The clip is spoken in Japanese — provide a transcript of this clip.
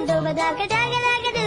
ンドバダカダカ